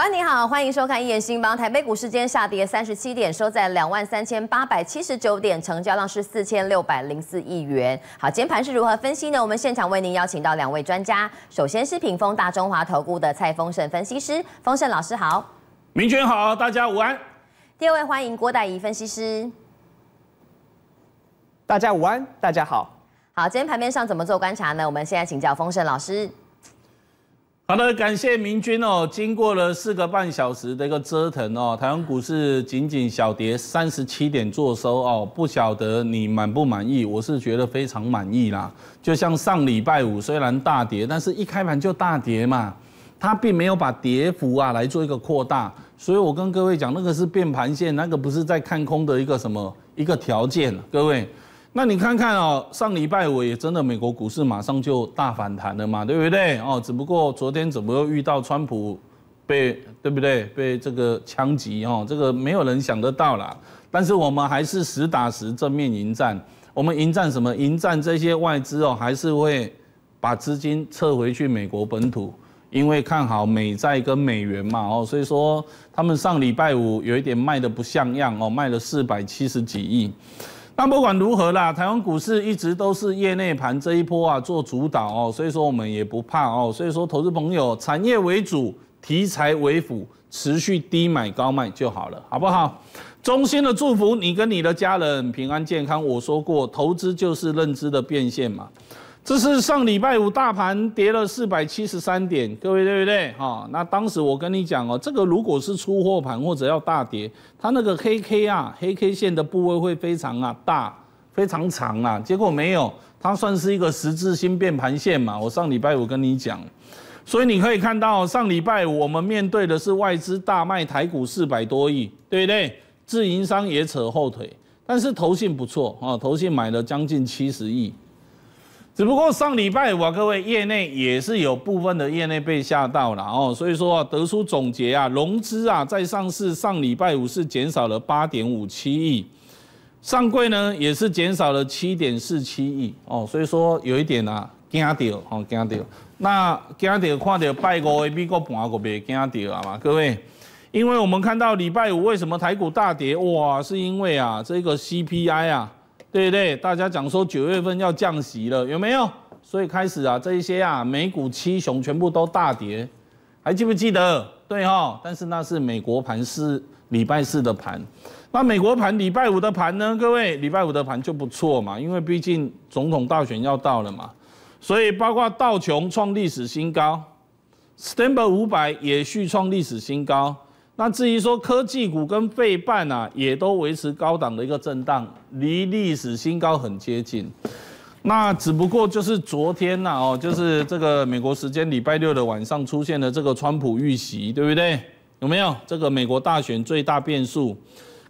安你好，欢迎收看《一言新邦》。台北股市今天下跌三十七点，收在两万三千八百七十九点，成交量是四千六百零四亿元。好，今天盘是如何分析呢？我们现场为您邀请到两位专家，首先是屏风大中华投顾的蔡丰盛分析师，丰盛老师好。明娟好，大家午安。第二位欢迎郭代仪分析师，大家午安，大家好。好，今天盘面上怎么做观察呢？我们现在请教丰盛老师。好的，感谢明君哦。经过了四个半小时的一个折腾哦，台湾股市仅仅小跌三十七点做收哦，不晓得你满不满意？我是觉得非常满意啦。就像上礼拜五虽然大跌，但是一开盘就大跌嘛，它并没有把跌幅啊来做一个扩大，所以我跟各位讲，那个是变盘线，那个不是在看空的一个什么一个条件，各位。那你看看哦，上礼拜五也真的美国股市马上就大反弹了嘛，对不对？哦，只不过昨天怎么又遇到川普被对不对？被这个枪击哦，这个没有人想得到啦。但是我们还是实打实正面迎战。我们迎战什么？迎战这些外资哦，还是会把资金撤回去美国本土，因为看好美债跟美元嘛哦，所以说他们上礼拜五有一点卖的不像样哦，卖了四百七十几亿。那不管如何啦，台湾股市一直都是业内盘这一波啊做主导哦，所以说我们也不怕哦，所以说投资朋友产业为主，题材为辅，持续低买高卖就好了，好不好？衷心的祝福你跟你的家人平安健康。我说过，投资就是认知的变现嘛。这是上礼拜五大盘跌了四百七十三点，各位对不对？哈，那当时我跟你讲哦，这个如果是出货盘或者要大跌，它那个黑 K 啊，黑 K 线的部位会非常啊大，非常长啊。结果没有，它算是一个十字星变盘线嘛。我上礼拜五跟你讲，所以你可以看到上礼拜五我们面对的是外资大卖台股四百多亿，对不对？自营商也扯后腿，但是投信不错啊，投信买了将近七十亿。只不过上礼拜五啊，各位业内也是有部分的业内被吓到了哦，所以说得出总结啊，融资啊在上市上礼拜五是减少了八点五七亿，上柜呢也是减少了七点四七亿哦，所以说有一点啊惊到哦惊到，那惊到看到拜五的美国盘股别惊到啊嘛，各位，因为我们看到礼拜五为什么台股大跌哇，是因为啊这个 CPI 啊。对不对？大家讲说九月份要降息了，有没有？所以开始啊，这一些啊，美股七雄全部都大跌，还记不记得？对哈，但是那是美国盘是礼拜四的盘，那美国盘礼拜五的盘呢？各位，礼拜五的盘就不错嘛，因为毕竟总统大选要到了嘛，所以包括道琼创历史新高，Stanber 五百也续创历史新高。那至于说科技股跟费半啊，也都维持高档的一个震荡，离历史新高很接近。那只不过就是昨天呐，哦，就是这个美国时间礼拜六的晚上出现了这个川普遇袭，对不对？有没有这个美国大选最大变数？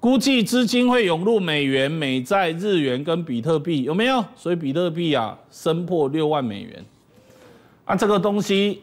估计资金会涌入美元、美债、日元跟比特币，有没有？所以比特币啊，升破六万美元。啊，这个东西。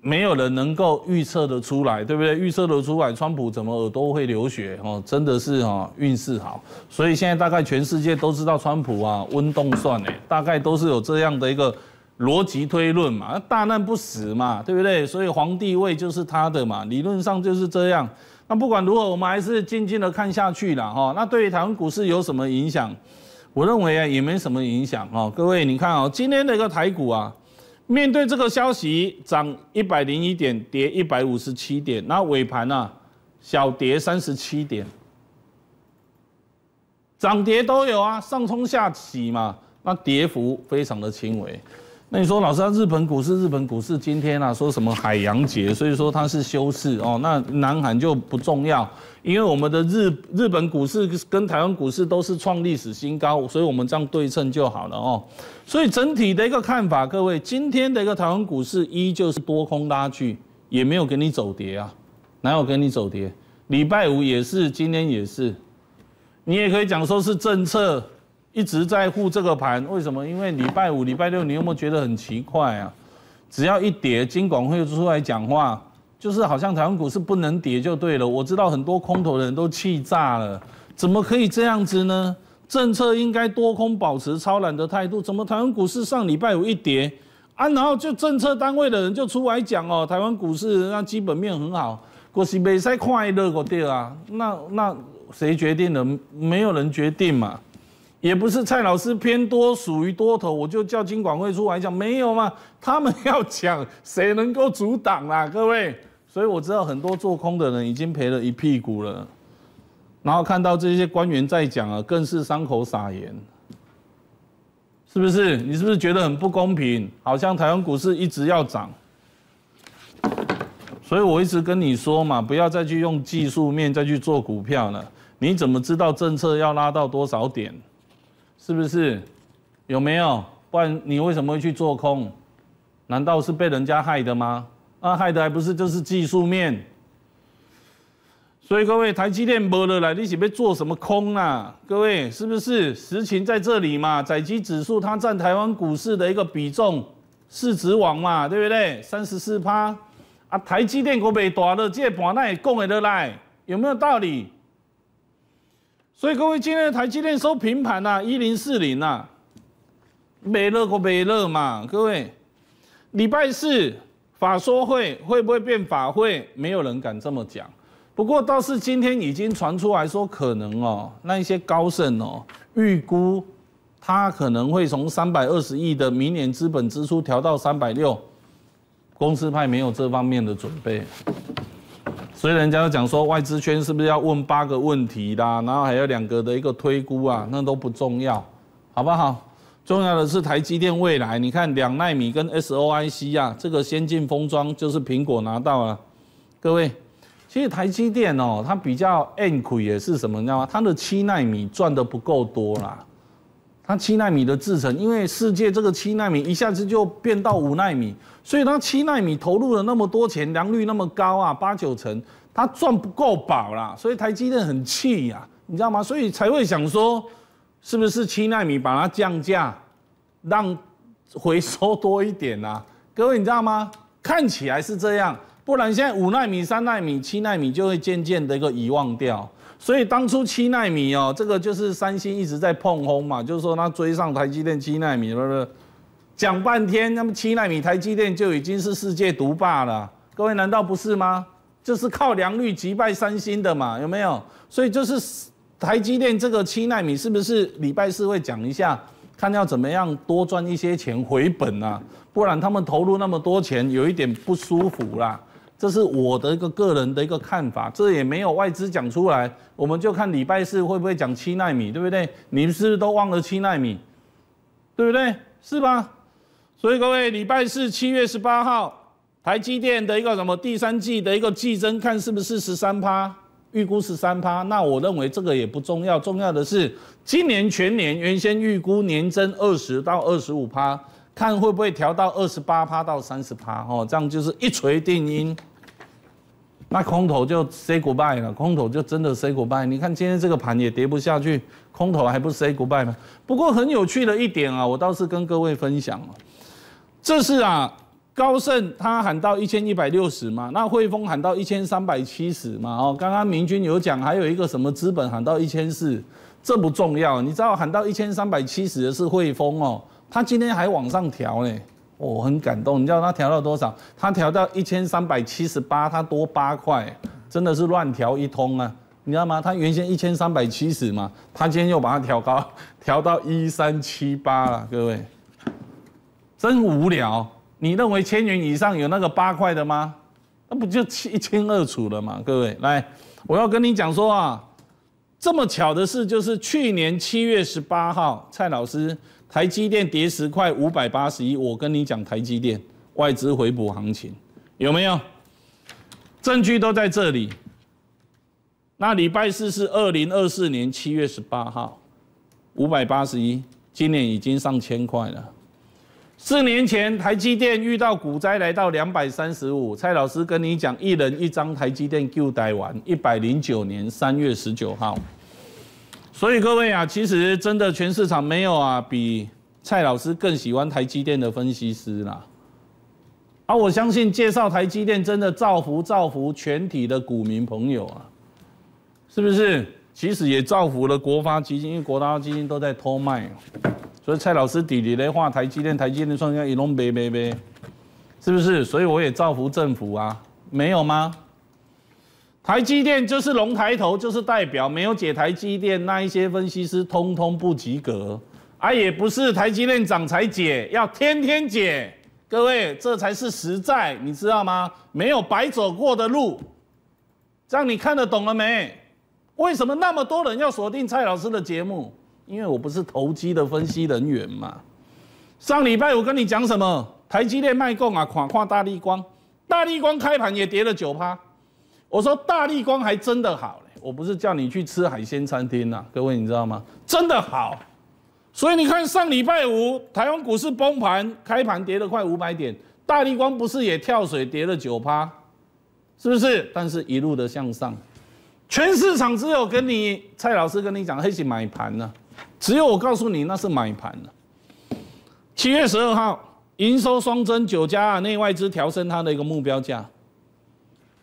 没有人能够预测得出来，对不对？预测得出来，川普怎么耳朵会流血？哦，真的是哈运势好，所以现在大概全世界都知道川普啊温动算哎，大概都是有这样的一个逻辑推论嘛，大难不死嘛，对不对？所以皇帝位就是他的嘛，理论上就是这样。那不管如何，我们还是静静的看下去了哈。那对于台湾股市有什么影响？我认为啊也没什么影响哦。各位你看哦，今天的一个台股啊。面对这个消息，涨一百零一点，跌一百五十七点，那尾盘呢，小跌三十七点，涨跌都有啊，上冲下洗嘛，那跌幅非常的轻微。那你说老师，日本股市，日本股市今天啊，说什么海洋节，所以说它是休市哦。那南韩就不重要，因为我们的日日本股市跟台湾股市都是创历史新高，所以我们这样对称就好了哦。所以整体的一个看法，各位，今天的一个台湾股市依旧是多空拉锯，也没有给你走跌啊，哪有给你走跌？礼拜五也是，今天也是，你也可以讲说是政策。一直在护这个盘，为什么？因为礼拜五、礼拜六，你有没有觉得很奇怪啊？只要一跌，金管会出来讲话，就是好像台湾股市不能跌就对了。我知道很多空头的人都气炸了，怎么可以这样子呢？政策应该多空保持超然的态度，怎么台湾股市上礼拜五一跌啊？然后就政策单位的人就出来讲哦，台湾股市那基本面很好，我是没使快乐过对啊？那那谁决定的？没有人决定嘛。也不是蔡老师偏多属于多头，我就叫金管会出来讲，没有嘛？他们要讲，谁能够阻挡啊？各位，所以我知道很多做空的人已经赔了一屁股了。然后看到这些官员在讲啊，更是伤口撒盐，是不是？你是不是觉得很不公平？好像台湾股市一直要涨，所以我一直跟你说嘛，不要再去用技术面再去做股票了。你怎么知道政策要拉到多少点？是不是？有没有？不然你为什么会去做空？难道是被人家害的吗？啊，害的还不是就是技术面？所以各位，台积电没了来，你是要做什么空啊？各位，是不是？实情在这里嘛，载基指数它占台湾股市的一个比重，市值王嘛，对不对？三十四趴啊，台积电股没大了，这盘那也供得来，有没有道理？所以各位，今天的台积电收平盘呐，一零四零呐，没乐过没乐嘛？各位，礼拜四法说会会不会变法会？没有人敢这么讲。不过倒是今天已经传出来说，可能哦，那一些高盛哦，预估他可能会从三百二十亿的明年资本支出调到三百六，公司派没有这方面的准备。所以人家讲说外资圈是不是要问八个问题啦，然后还有两个的一个推估啊，那都不重要，好不好？重要的是台积电未来，你看两纳米跟 SOIC 啊，这个先进封装就是苹果拿到了。各位，其实台积电哦，它比较 N 苦也是什么，你知道吗？它的七纳米赚的不够多啦。它七纳米的制程，因为世界这个七纳米一下子就变到五纳米，所以它七纳米投入了那么多钱，良率那么高啊，八九成，它赚不够饱啦，所以台积电很气呀，你知道吗？所以才会想说，是不是七纳米把它降价，让回收多一点啊？各位你知道吗？看起来是这样，不然现在五纳米、三纳米、七纳米就会渐渐的一个遗忘掉。所以当初七纳米哦，这个就是三星一直在碰轰嘛，就是说它追上台积电七纳米，不是？讲半天，那么七纳米台积电就已经是世界独霸了。各位难道不是吗？就是靠良率击败三星的嘛，有没有？所以就是台积电这个七纳米是不是礼拜四会讲一下，看要怎么样多赚一些钱回本啊？不然他们投入那么多钱，有一点不舒服啦。这是我的一个个人的一个看法，这也没有外资讲出来，我们就看礼拜四会不会讲七纳米，对不对？你们是不是都忘了七纳米，对不对？是吧？所以各位，礼拜四七月十八号，台积电的一个什么第三季的一个季增，看是不是十三趴，预估十三趴。那我认为这个也不重要，重要的是今年全年原先预估年增二十到二十五趴，看会不会调到二十八趴到三十趴，哦，这样就是一锤定音。那空头就 say goodbye 了，空头就真的 say goodbye。你看今天这个盘也跌不下去，空头还不 say goodbye 吗？不过很有趣的一点啊，我倒是跟各位分享了，这是啊高盛他喊到一千一百六十嘛，那汇丰喊到一千三百七十嘛，哦，刚刚明君有讲，还有一个什么资本喊到一千四，这不重要，你知道喊到一千三百七十的是汇丰哦，他今天还往上调呢。我很感动，你知道他调到多少？他调到一千三百七十八，他多八块，真的是乱调一通啊！你知道吗？他原先一千三百七十嘛，他今天又把它调高，调到一三七八了。各位，真无聊！你认为千元以上有那个八块的吗？那不就一清二楚了吗？各位，来，我要跟你讲说啊，这么巧的事就是去年七月十八号，蔡老师。台积电跌十块，五百八十一。我跟你讲，台积电外资回补行情有没有？证据都在这里。那礼拜四是二零二四年七月十八号，五百八十一，今年已经上千块了。四年前台积电遇到股灾，来到两百三十五。蔡老师跟你讲，一人一张台积电旧台玩，一百零九年三月十九号。所以各位啊，其实真的全市场没有啊，比蔡老师更喜欢台积电的分析师啦。啊，我相信介绍台积电真的造福造福全体的股民朋友啊，是不是？其实也造福了国发基金，因为国发基金都在偷卖，所以蔡老师底里的话，台积电、台积电创下一龙杯杯杯，是不是？所以我也造福政府啊，没有吗？台积电就是龙抬头，就是代表没有解台积电那一些分析师通通不及格，啊，也不是台积电涨才解，要天天解。各位，这才是实在，你知道吗？没有白走过的路，这样你看得懂了没？为什么那么多人要锁定蔡老师的节目？因为我不是投机的分析人员嘛。上礼拜我跟你讲什么？台积电卖供啊，垮垮大力光，大力光开盘也跌了九趴。我说大力光还真的好嘞，我不是叫你去吃海鲜餐厅呐，各位你知道吗？真的好。所以你看，上礼拜五台湾股市崩盘，开盘跌了快五百点，大立光不是也跳水跌了九趴，是不是？但是一路的向上，全市场只有跟你蔡老师跟你讲，黑是买盘呢，只有我告诉你那是买盘呢。七月十二号，营收双增，九家内外资调升它的一个目标价，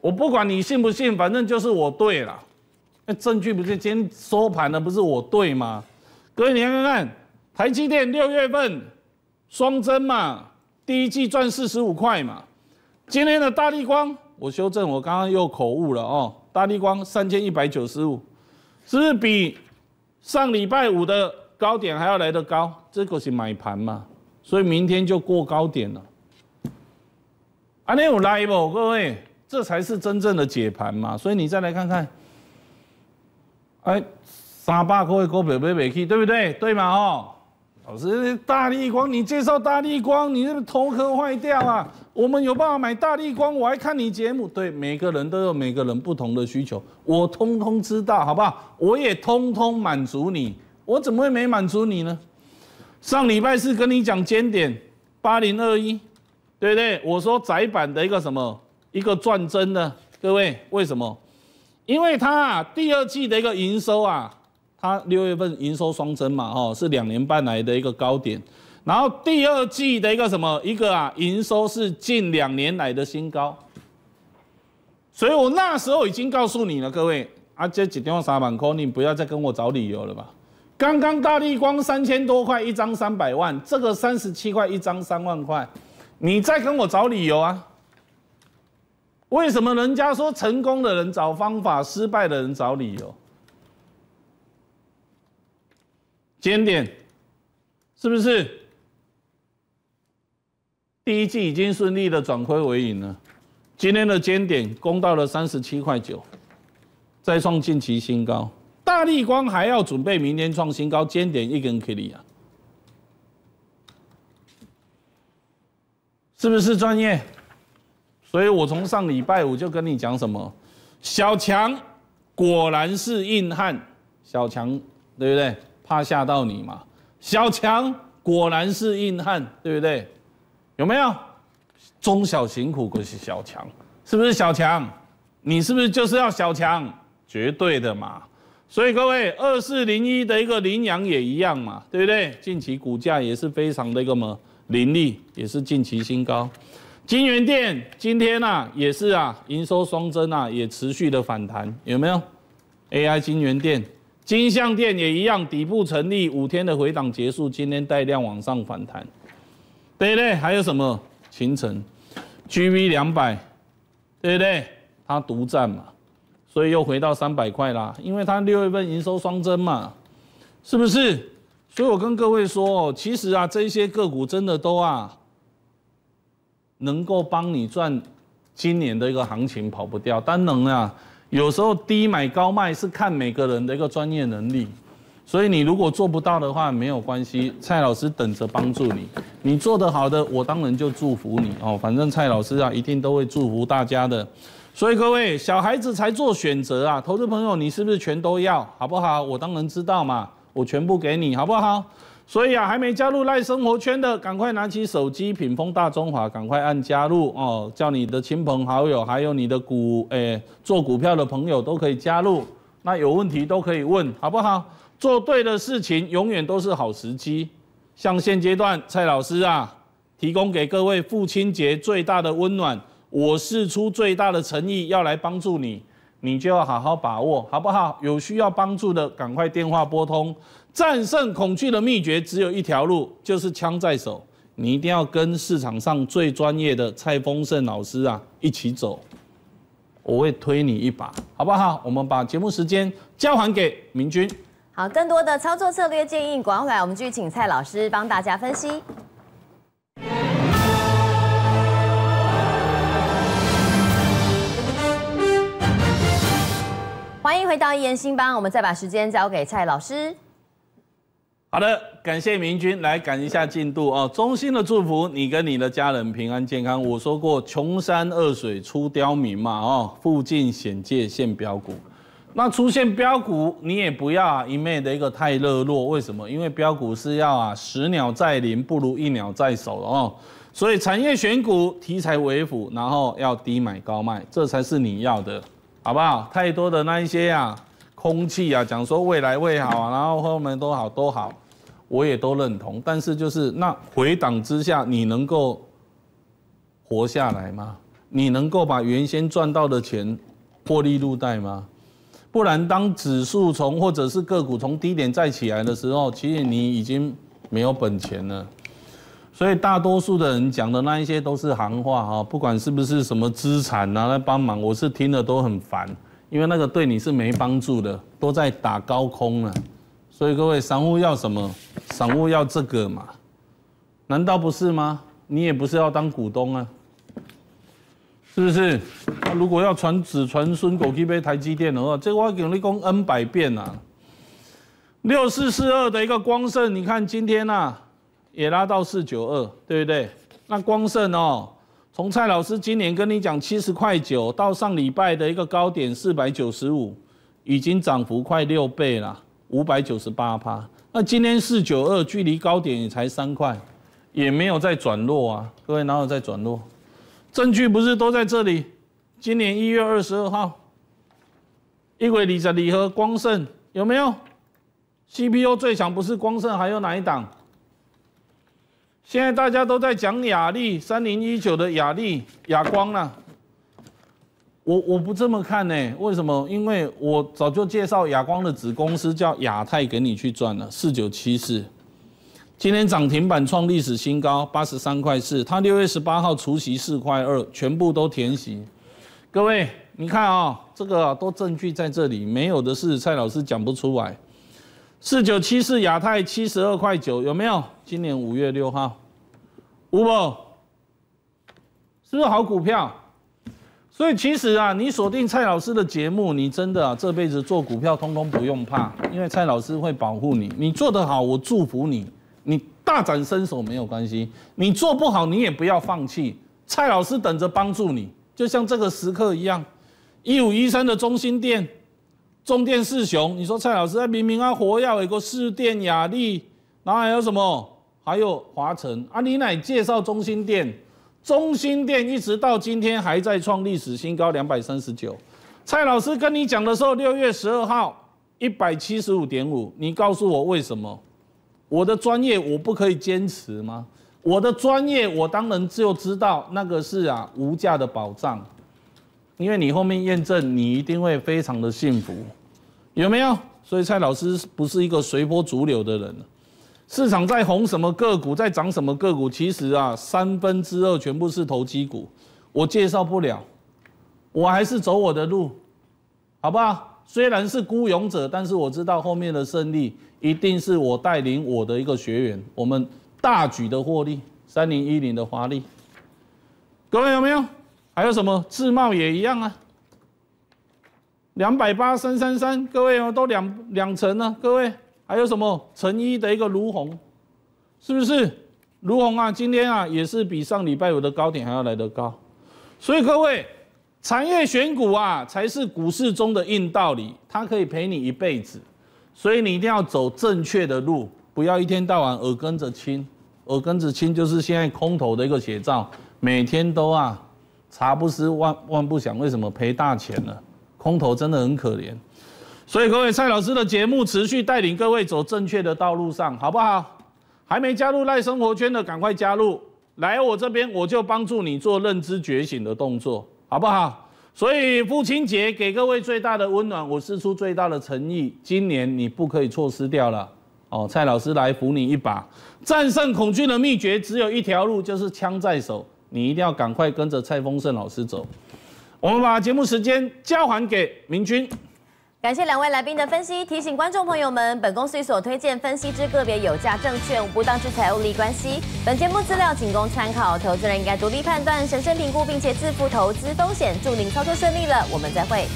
我不管你信不信，反正就是我对了。那证据不是今天收盘的，不是我对吗？各位你看看。台积电六月份双增嘛，第一季赚四十五块嘛。今天的大力光，我修正，我刚刚又口误了哦。大力光三千一百九十五，是不是比上礼拜五的高点还要来得高？这个是买盘嘛，所以明天就过高点了。啊，你有来不？各位，这才是真正的解盘嘛。所以你再来看看，哎，三百块的股票买不起，对不对？对嘛？哦。老师，大力光，你介绍大力光，你是不是头壳坏掉啊？我们有办法买大力光，我还看你节目。对，每个人都有每个人不同的需求，我通通知道，好不好？我也通通满足你，我怎么会没满足你呢？上礼拜是跟你讲尖点八零二一，对不对？我说窄板的一个什么一个转增的，各位为什么？因为它第二季的一个营收啊。它六月份营收双增嘛，哦，是两年半来的一个高点，然后第二季的一个什么一个啊，营收是近两年来的新高，所以我那时候已经告诉你了，各位，啊，这几电话三万块，你不要再跟我找理由了吧？刚刚大力光三千多块一张三百万，这个三十七块一张三万块，你再跟我找理由啊？为什么人家说成功的人找方法，失败的人找理由？尖点是不是第一季已经顺利的转亏为盈了？今天的尖点攻到了三十七块九，再创近期新高。大力光还要准备明天创新高，尖点一根 K 力啊，是不是专业？所以我从上礼拜五就跟你讲什么，小强果然是硬汉，小强对不对？怕吓到你嘛？小强果然是硬汉，对不对？有没有？中小辛苦可是小强，是不是小强？你是不是就是要小强？绝对的嘛！所以各位，二四零一的一个羚羊也一样嘛，对不对？近期股价也是非常的一个么凌厉，也是近期新高。金源店今天啊也是啊营收双增啊，也持续的反弹，有没有？AI 金源店。金相店也一样，底部成立五天的回档结束，今天带量往上反弹，对不对？还有什么？秦城，GV 两百，对不对？它独占嘛，所以又回到三百块啦，因为它六月份营收双增嘛，是不是？所以我跟各位说，其实啊，这些个股真的都啊，能够帮你赚今年的一个行情跑不掉，单能啊。有时候低买高卖是看每个人的一个专业能力，所以你如果做不到的话没有关系，蔡老师等着帮助你。你做得好的，我当然就祝福你哦。反正蔡老师啊，一定都会祝福大家的。所以各位小孩子才做选择啊，投资朋友你是不是全都要，好不好？我当然知道嘛，我全部给你，好不好？所以啊，还没加入赖生活圈的，赶快拿起手机，品丰大中华，赶快按加入哦！叫你的亲朋好友，还有你的股诶做股票的朋友都可以加入。那有问题都可以问，好不好？做对的事情，永远都是好时机。像现阶段蔡老师啊，提供给各位父亲节最大的温暖，我试出最大的诚意要来帮助你，你就要好好把握，好不好？有需要帮助的，赶快电话拨通。战胜恐惧的秘诀只有一条路，就是枪在手。你一定要跟市场上最专业的蔡丰盛老师啊一起走。我会推你一把，好不好？我们把节目时间交还给明君。好，更多的操作策略建议，广回来我们继续请蔡老师帮大家分析。欢迎回到一言新邦，我们再把时间交给蔡老师。好的，感谢明君来赶一下进度哦。衷心的祝福你跟你的家人平安健康。我说过，穷山恶水出刁民嘛，哦，附近险界现标股。那出现标股，你也不要啊一昧的一个太热络。为什么？因为标股是要啊十鸟在林，不如一鸟在手哦。所以产业选股，题材为辅，然后要低买高卖，这才是你要的。好不好？太多的那一些呀，空气啊，讲说未来会好啊，然后后面都好都好，我也都认同。但是就是那回档之下，你能够活下来吗？你能够把原先赚到的钱获利入袋吗？不然当指数从或者是个股从低点再起来的时候，其实你已经没有本钱了。所以大多数的人讲的那一些都是行话哈，不管是不是什么资产拿来帮忙，我是听了都很烦，因为那个对你是没帮助的，都在打高空了。所以各位散户要什么？散户要这个嘛？难道不是吗？你也不是要当股东啊，是不是？那如果要传子传孙，狗去杯台积电的话，这我跟你讲 N 百遍啊。六四四二的一个光盛，你看今天呐。也拉到四九二，对不对？那光盛哦，从蔡老师今年跟你讲七十块九，到上礼拜的一个高点四百九十五，已经涨幅快六倍了，五百九十八趴。那今天四九二，距离高点也才三块，也没有在转弱啊。各位哪有在转弱？证据不是都在这里？今年一月二十二号，一轨里的礼盒光盛有没有？CPU 最强不是光盛，还有哪一档？现在大家都在讲雅力三零一九的雅力亚光了，我我不这么看呢，为什么？因为我早就介绍亚光的子公司叫亚泰给你去赚了四九七四，今天涨停板创历史新高八十三块四，它六月十八号除息四块二，全部都填息。各位你看啊，这个都证据在这里，没有的是蔡老师讲不出来。四九七四亚太七十二块九有没有？今年五月六号，五不？是不是好股票？所以其实啊，你锁定蔡老师的节目，你真的啊这辈子做股票通通不用怕，因为蔡老师会保护你。你做得好，我祝福你；你大展身手没有关系，你做不好你也不要放弃。蔡老师等着帮助你，就像这个时刻一样。一五一三的中心店。中电四雄，你说蔡老师，明明啊，活要有个四电、雅力，然后还有什么？还有华晨啊，你乃介绍中心店，中心店一直到今天还在创历史新高，两百三十九。蔡老师跟你讲的时候，六月十二号一百七十五点五，你告诉我为什么？我的专业我不可以坚持吗？我的专业我当然就知道那个是啊无价的宝藏。因为你后面验证，你一定会非常的幸福，有没有？所以蔡老师不是一个随波逐流的人。市场在红什么个股，在涨什么个股，其实啊，三分之二全部是投机股，我介绍不了，我还是走我的路，好不好？虽然是孤勇者，但是我知道后面的胜利一定是我带领我的一个学员，我们大举的获利，三零一零的华丽，各位有没有？还有什么自贸也一样啊，两百八三三三，各位哦，都两两成呢。各位还有什么成一的一个卢红，是不是卢红啊？今天啊也是比上礼拜五的高点还要来得高，所以各位产业选股啊才是股市中的硬道理，它可以陪你一辈子，所以你一定要走正确的路，不要一天到晚耳根子清，耳根子清就是现在空头的一个写照，每天都啊。茶不思万万不想，为什么赔大钱了？空头真的很可怜，所以各位蔡老师的节目持续带领各位走正确的道路上，好不好？还没加入赖生活圈的，赶快加入！来我这边，我就帮助你做认知觉醒的动作，好不好？所以父亲节给各位最大的温暖，我施出最大的诚意，今年你不可以错失掉了哦！蔡老师来扶你一把，战胜恐惧的秘诀只有一条路，就是枪在手。你一定要赶快跟着蔡丰盛老师走。我们把节目时间交还给明君。感谢两位来宾的分析，提醒观众朋友们，本公司所推荐分析之个别有价证券，无不当之财务利关系。本节目资料仅供参考，投资人应该独立判断、审慎评估，并且自负投资风险。祝您操作顺利了，我们再会。